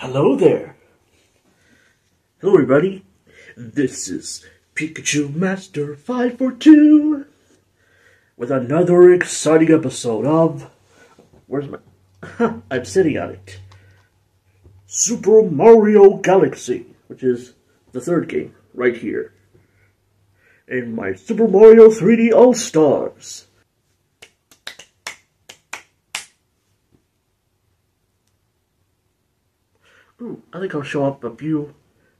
Hello there. Hello everybody. This is Pikachu Master 542 with another exciting episode of Where's my I'm sitting on it. Super Mario Galaxy, which is the third game right here. In my Super Mario 3D All-Stars. Ooh, I think I'll show up a few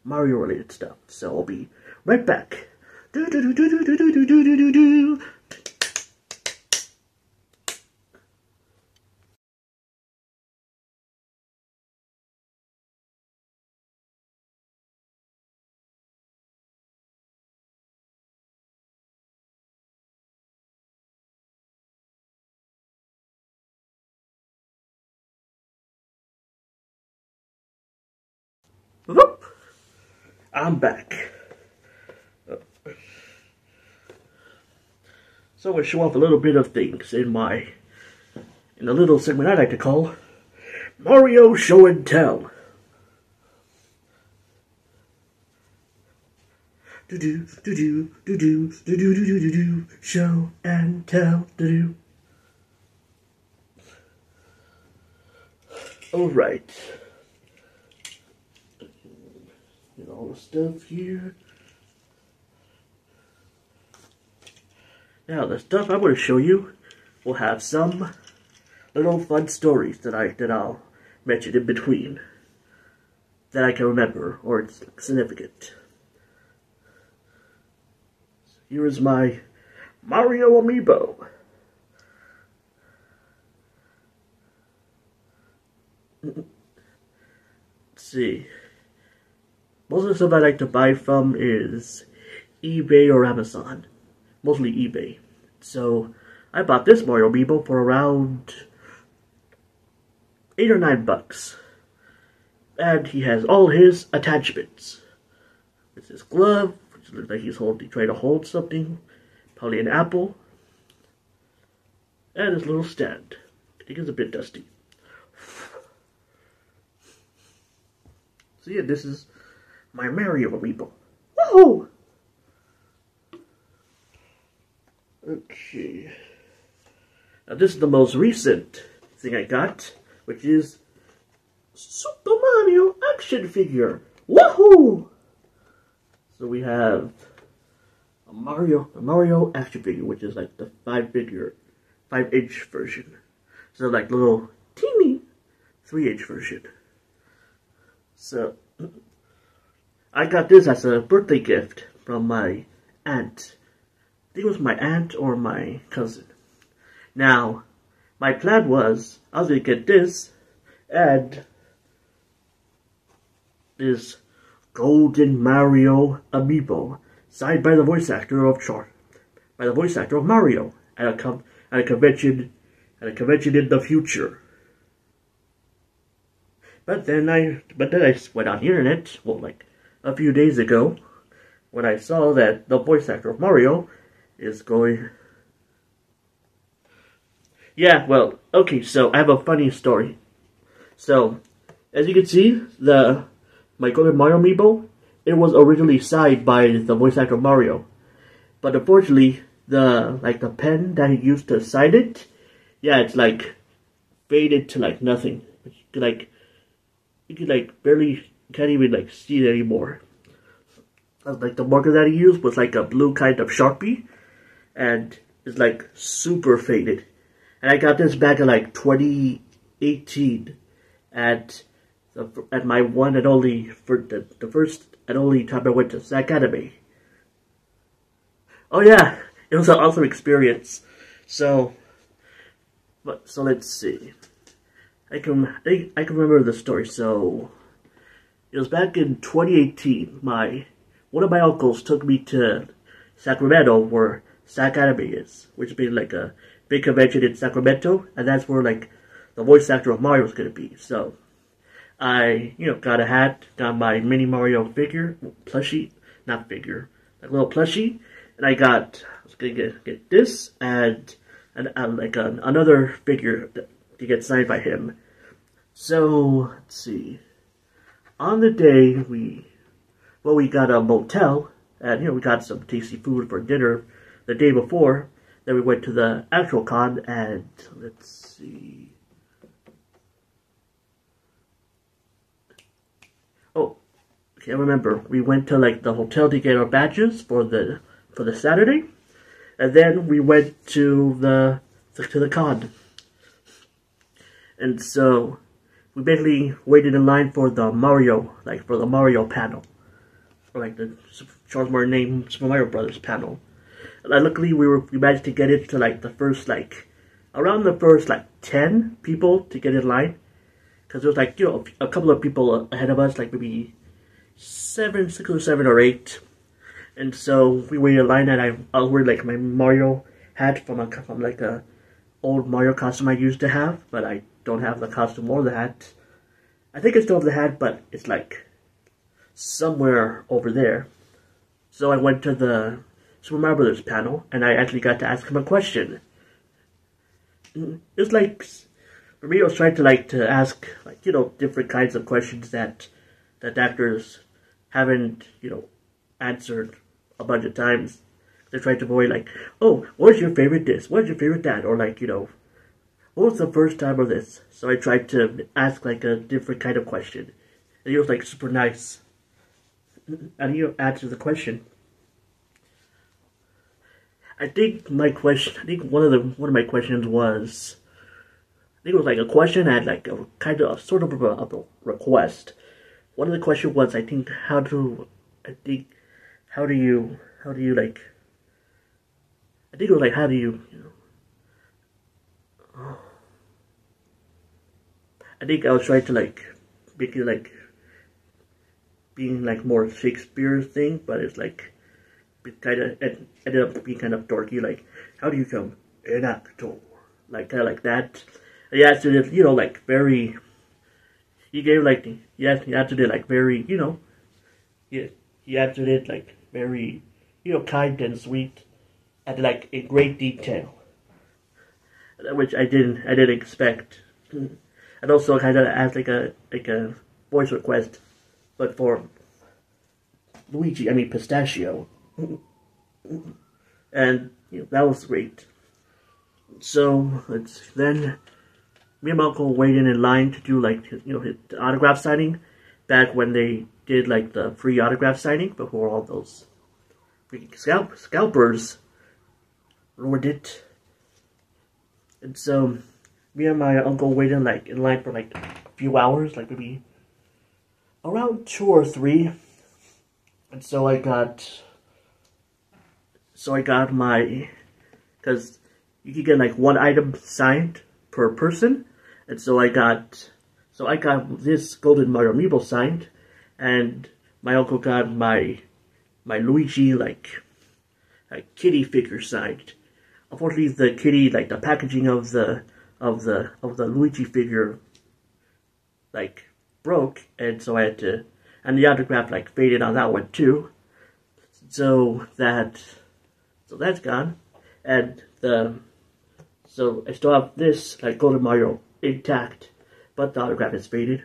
Mario related stuff, so I'll be right back. Do do do do do do do do do do I'm back. So I show off a little bit of things in my in a little segment I like to call Mario Show and Tell. Do do do do do do do do do do do do show and tell do do. All right. All the stuff here. Now the stuff I'm going to show you will have some little fun stories that I that I'll mention in between that I can remember or it's significant. Here is my Mario amiibo. Let's see. Most of the stuff I like to buy from is eBay or Amazon. Mostly eBay. So, I bought this Mario amiibo for around 8 or 9 bucks. And he has all his attachments. It's his glove, which looks like he's holding, trying to hold something. Probably an apple. And his little stand. I think it's a bit dusty. So yeah, this is my Mario amiibo. Woohoo! Okay. Now this is the most recent thing I got, which is Super Mario action figure. Woohoo! So we have a Mario a Mario action figure, which is like the five figure, five inch version. So like little teeny three inch version. So I got this as a birthday gift from my aunt. I think it was my aunt or my cousin. Now, my plan was I was gonna get this and this Golden Mario amiibo signed by the voice actor of Char, by the voice actor of Mario at a com at a convention at a convention in the future. But then I but then I went on the internet, well like a few days ago, when I saw that the voice actor of Mario is going Yeah, well, okay, so I have a funny story. So, as you can see, the my Golden Mario amiibo, it was originally signed by the voice actor Mario. But unfortunately, the like the pen that he used to sign it, yeah, it's like faded to like nothing. You could like you could like barely can't even like see it anymore. Uh, like the marker that he used was like a blue kind of sharpie, and it's like super faded. And I got this back in like 2018 at the, at my one and only for the, the first and only time I went to Sac Anime. Oh yeah, it was an awesome experience. So, but so let's see. I can I, I can remember the story. So, it was back in 2018. My one of my uncles took me to Sacramento, where Sac Anime is, which being like a big convention in Sacramento, and that's where like the voice actor of Mario is gonna be. So, I, you know, got a hat, got my Mini Mario figure, plushie, not figure, like little plushie, and I got, I was gonna get, get this, and, and uh, like an, another figure to get signed by him. So, let's see. On the day, we, well, we got a motel, and, you know, we got some tasty food for dinner the day before. Then we went to the actual con, and, let's see. Oh, okay, I remember. We went to, like, the hotel to get our badges for the, for the Saturday. And then we went to the, to the con. And so, we basically waited in line for the Mario, like for the Mario panel, or like the Charles Martinet Super Mario Brothers panel. And luckily, we were we managed to get it to like the first like around the first like ten people to get in line, because there was like you know a couple of people ahead of us, like maybe seven, six or seven or eight, and so we waited in line, and I I wear like my Mario hat from a from like a old Mario costume I used to have, but I don't have the costume or the hat. I think I still have the hat, but it's like somewhere over there. So I went to the Super Mario Brothers panel, and I actually got to ask him a question. Mm, it was like, for me, I was trying to like to ask like you know different kinds of questions that that actors haven't you know answered a bunch of times. They're trying to avoid like, oh, what's your favorite this? What's your favorite that? Or like you know, what was the first time of this? So I tried to ask like a different kind of question. And he was like super nice. And he answered the question. I think my question, I think one of the, one of my questions was, I think it was like a question and like a kind of, sort of a, a request. One of the question was, I think, how to, I think, how do you, how do you like, I think it was like, how do you, you know, I think I was trying to like make it like being like more Shakespeare thing, but it's like it kind of it ended up being kind of dorky. Like, how do you become an actor? Like kind of like that. And yeah, so you know, like very. He gave like he answered it like very you know, yeah, he answered it like very you know kind and sweet, and like in great detail, which I didn't I didn't expect. And also kind of as like a like a voice request, but for Luigi, I mean Pistachio, and you know, that was great. So it's then me and my uncle waited in line to do like you know his autograph signing back when they did like the free autograph signing before all those freaking scalp scalpers ruined it. And so me and my uncle waited like in line for like a few hours, like maybe around two or three. And so I got, so I got my, because you can get like one item signed per person. And so I got, so I got this Golden Mario Amiibo signed, and my uncle got my, my Luigi like, like kitty figure signed. Unfortunately, the kitty, like the packaging of the of the of the Luigi figure like broke and so I had to and the autograph like faded on that one too. So that so that's gone. And the so I still have this like Golden Mario intact, but the autograph is faded.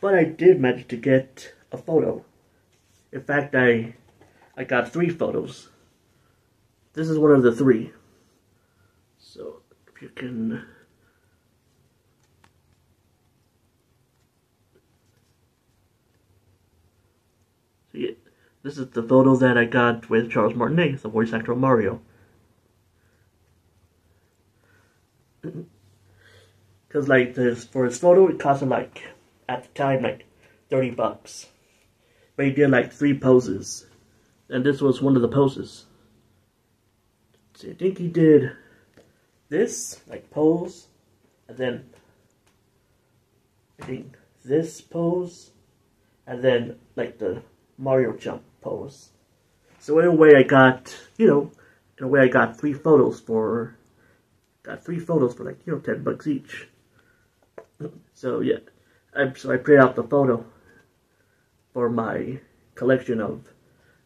But I did manage to get a photo. In fact I I got three photos. This is one of the three. So if you can uh, See, it. this is the photo that I got with Charles Martinet, the voice actor of Mario. Because, like, this, for his photo, it cost him, like, at the time, like, 30 bucks. But he did, like, three poses. And this was one of the poses. See, I think he did this, like, pose. And then, I think this pose. And then, like, the Mario jump pose. So in a way I got, you know, in a way I got three photos for, got three photos for like, you know, 10 bucks each. So yeah, I, so I printed out the photo for my collection of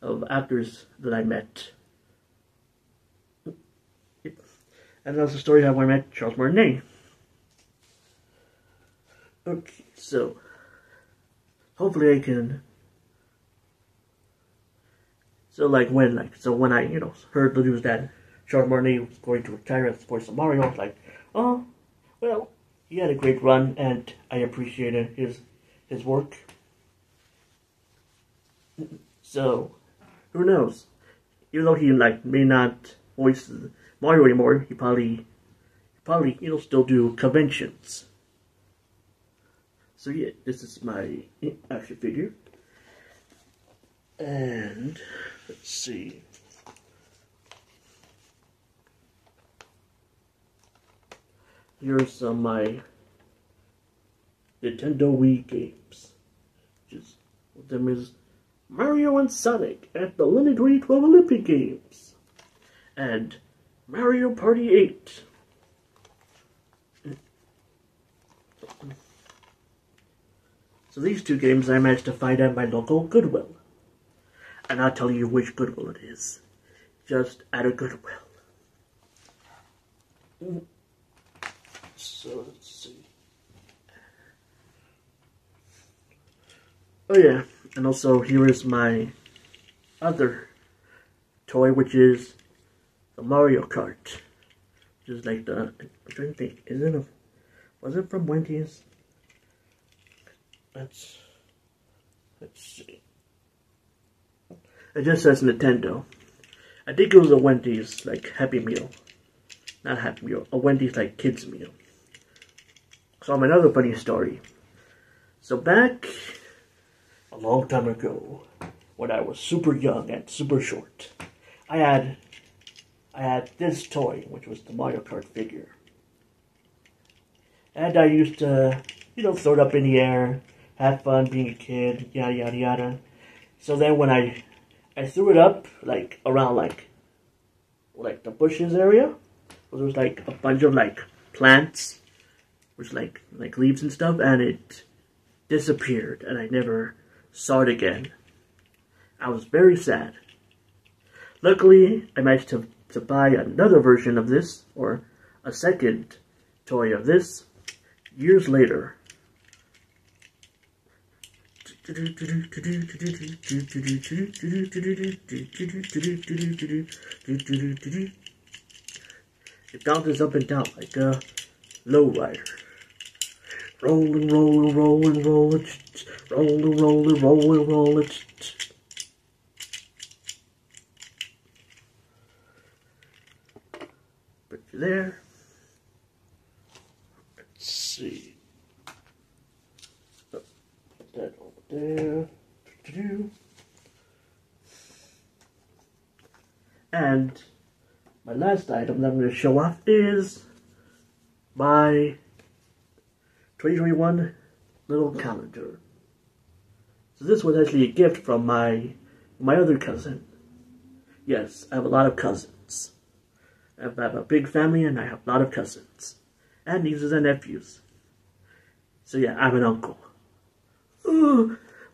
of actors that I met. And that's the story how I met Charles Martinet. Okay, so hopefully I can. So like when like so when I you know heard the news that Charles Martinet was going to retire as voice of Mario, I was like, oh, well, he had a great run, and I appreciated his his work. So, who knows? Even though he like may not voice Mario anymore, he probably probably know still do conventions. So yeah, this is my eh, action figure. And let's see. Here's some of my Nintendo Wii games. Just of them is Mario and Sonic at the London 2012 Olympic Games. And Mario Party 8. So these two games I managed to find at my local Goodwill. And I'll tell you which Goodwill it is. Just at a Goodwill. So let's see. Oh yeah, and also here is my other toy, which is the Mario Kart. Just like the, I'm trying to think, is it a, was it from Wendy's? Let's let's see. It just says Nintendo. I think it was a Wendy's like Happy Meal, not Happy Meal, a Wendy's like kids meal. So I'm another funny story. So back a long time ago, when I was super young and super short, I had I had this toy, which was the Mario Kart figure. And I used to, you know, throw it up in the air, have fun being a kid, yada yada yada. So then when I I threw it up like around like like the bushes area, there was like a bunch of like plants, which like like leaves and stuff, and it disappeared, and I never saw it again. I was very sad. Luckily, I managed to, to buy another version of this, or a second toy of this, years later. It bounces up and down like a lowrider. Rolling, rolling, rolling, rolling, rolling, rolling, rolling, rolling. Put you there. Let's see. there. And last item that I'm going to show off is my 2021 little calendar. So this was actually a gift from my my other cousin. Yes, I have a lot of cousins. I have, I have a big family and I have a lot of cousins. And nieces and nephews. So yeah, I'm an uncle.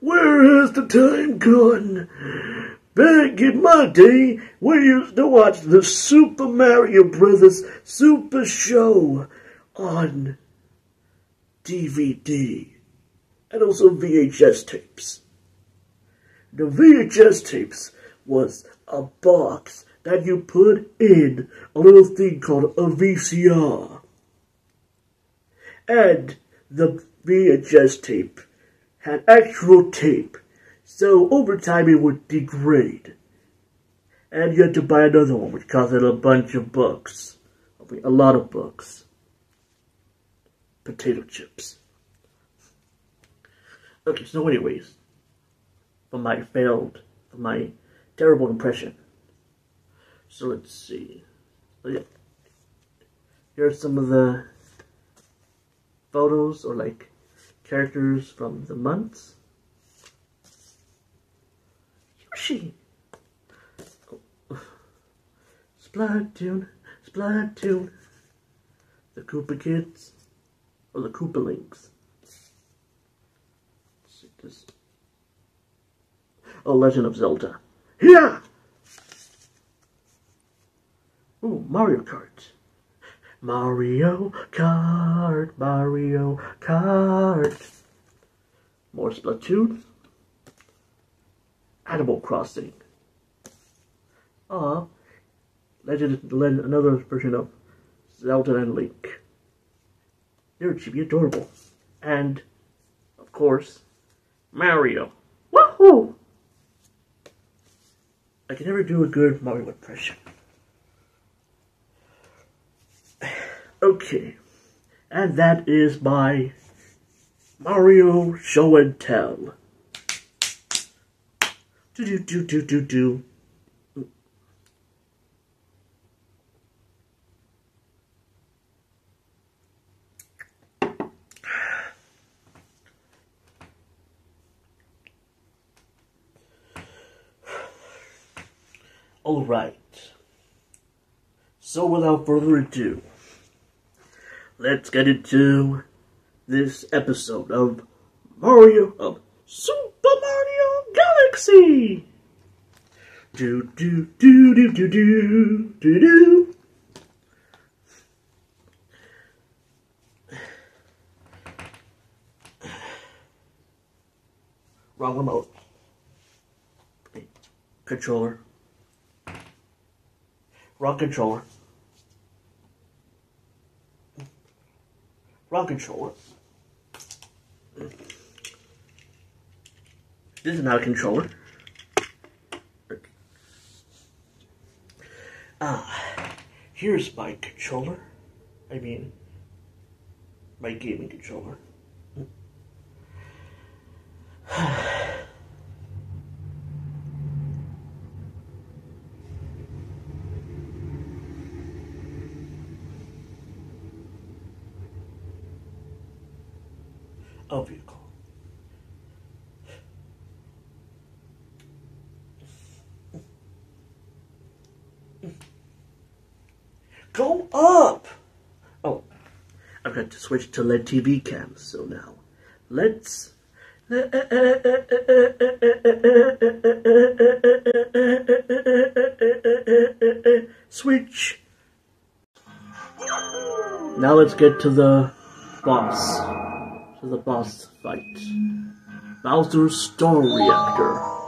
Where has the time gone? Back in my day, we used to watch the Super Mario Brothers Super Show on DVD and also VHS tapes. The VHS tapes was a box that you put in a little thing called a VCR. And the VHS tape had actual tape, so over time it would degrade. And you had to buy another one, which costed a bunch of bucks. I mean, a lot of bucks. Potato chips. Okay, so anyways, for my failed, for my terrible impression. So let's see. Oh, yeah. Here are some of the photos, or like characters from the months. Yoshi! Oh. Splatoon, Splatoon. The Koopa Kids, or the Koopalings. This. A Legend of Zelda. Yeah! Ooh, Mario Kart. Mario Kart, Mario Kart. More Splatoon. Animal Crossing. Ah, Legend, another version of Zelda and Link. There, it should be adorable. And, of course, Mario. Woohoo! I can never do a good Mario impression. Okay, and that is my Mario Show and Tell. Do do do do do do. All right. So without further ado, let's get into this episode of Mario of Super Mario Galaxy. Do do do do do do do do. Wrong remote. Controller. Wrong controller. Wrong controller. This is not a controller. Ah, here's my controller. I mean, my gaming controller. a vehicle. Go up! Oh, I've to switch to LED TV cams, so now let's switch. Now let's get to the boss, to the boss fight. Bowser's Star Reactor.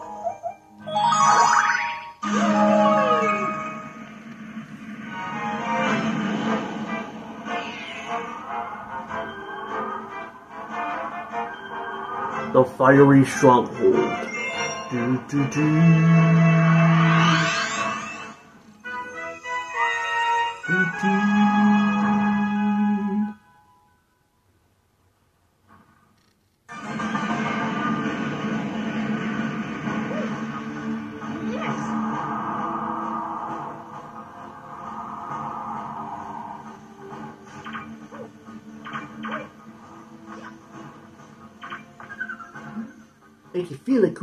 The Fiery Stronghold. Do, do, do. Do, do.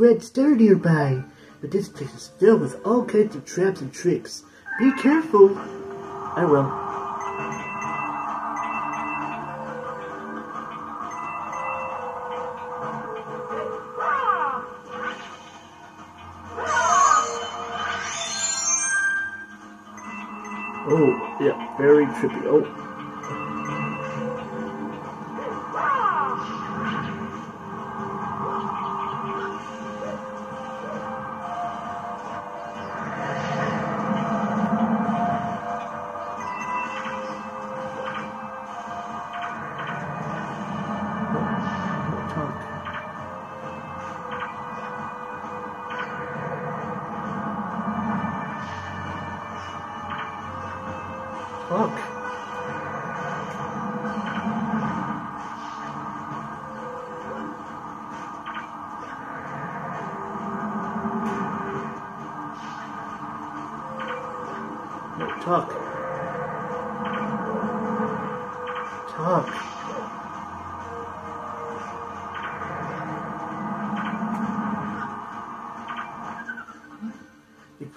Great stir nearby, but this place is filled with all kinds of traps and tricks. Be careful. I will. Oh, yeah, very trippy. Oh.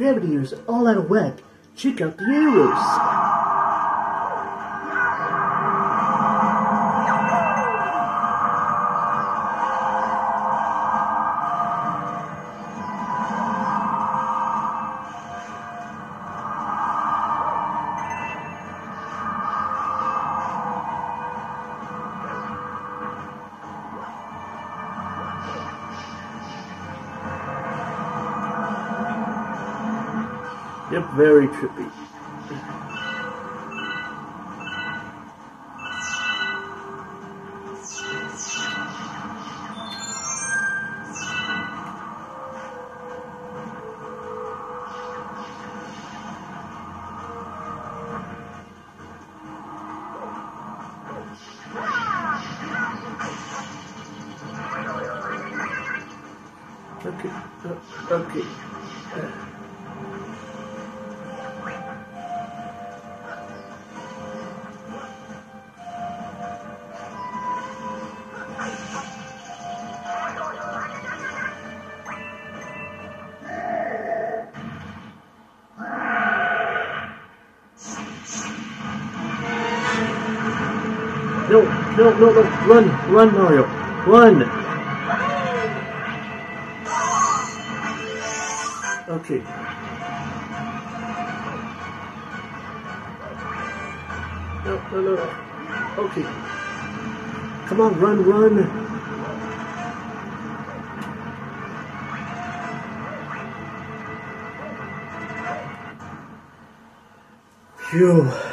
Is all out of whack. Check out the arrows. Very trippy. Okay, uh, okay. No, no, no, no, run, run, Mario, run! Okay. No, no, no. Okay. Come on, run, run! Phew.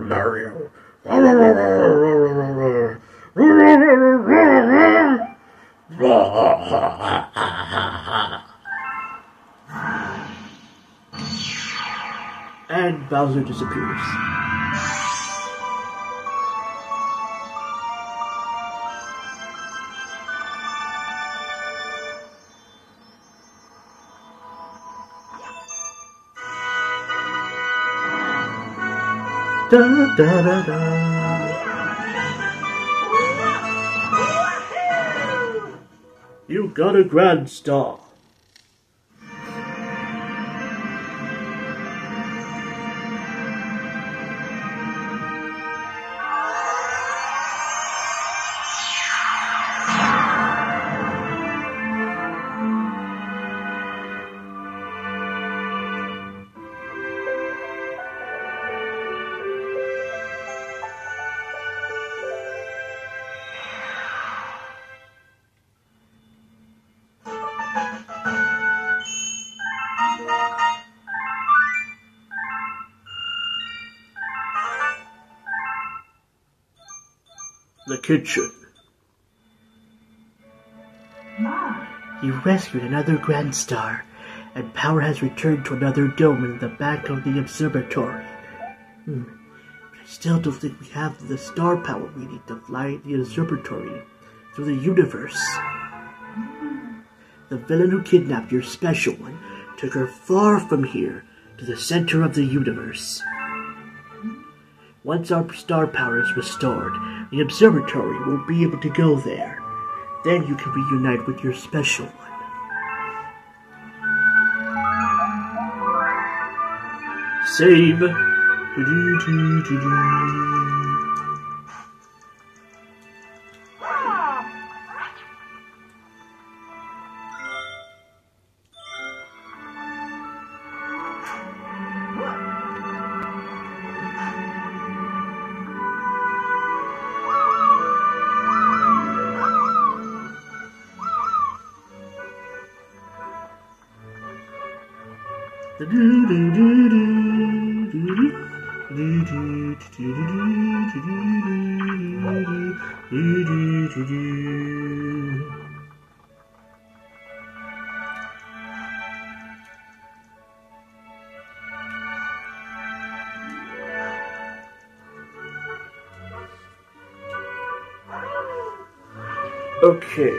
Mario. And Bowser disappears. Da da da da. You got a grand star. Kitchen. You rescued another Grand Star, and power has returned to another dome in the back of the observatory. Hmm. But I still don't think we have the star power we need to fly the observatory through the universe. The villain who kidnapped your special one took her far from here to the center of the universe. Once our star power is restored, the observatory will be able to go there. Then you can reunite with your special one. Save. Okay.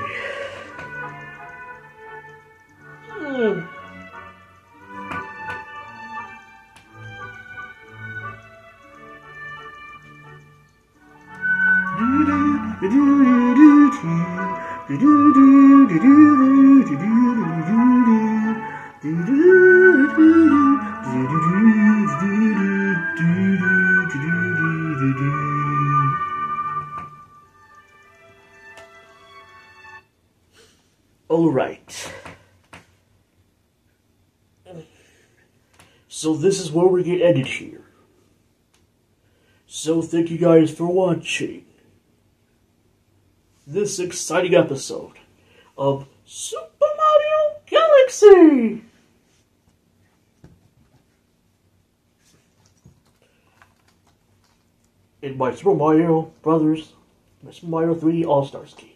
So this is where we get ended here. So thank you guys for watching this exciting episode of Super Mario Galaxy. In my Super Mario Brothers, my Super Mario 3 All-Stars game.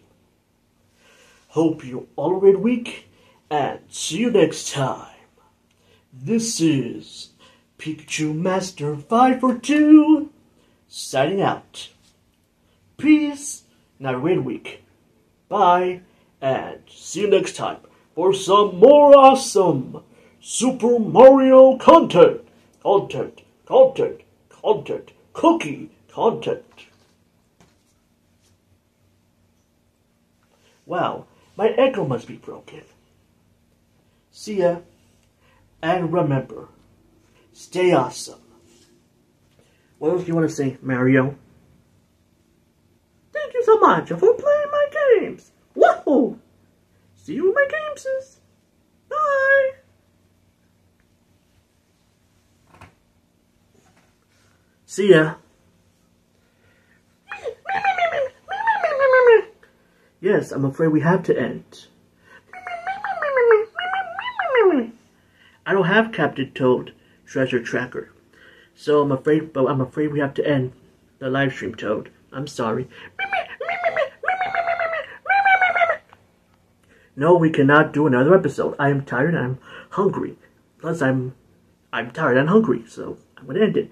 Hope you all a great week, and see you next time. This is Pikachu Master 542 signing out. Peace, and have a great week. Bye, and see you next time for some more awesome Super Mario content. Content, content, content, cookie content. Wow, my echo must be broken. See ya. And remember, stay awesome. What else do you want to say, Mario? Thank you so much for playing my games. Whoa! See you in my games. Bye. See ya. Yes, I'm afraid we have to end. I don't have Captain Toad treasure tracker. So I'm afraid but I'm afraid we have to end the live stream Toad. I'm sorry. No, we cannot do another episode. I am tired and I'm hungry. Plus I'm I'm tired and hungry, so I'm gonna end it.